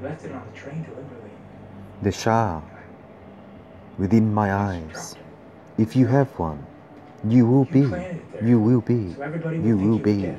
You left it on the train deliberately. The Shah, within my eyes. If you have one, you will be, you will be, So you will be.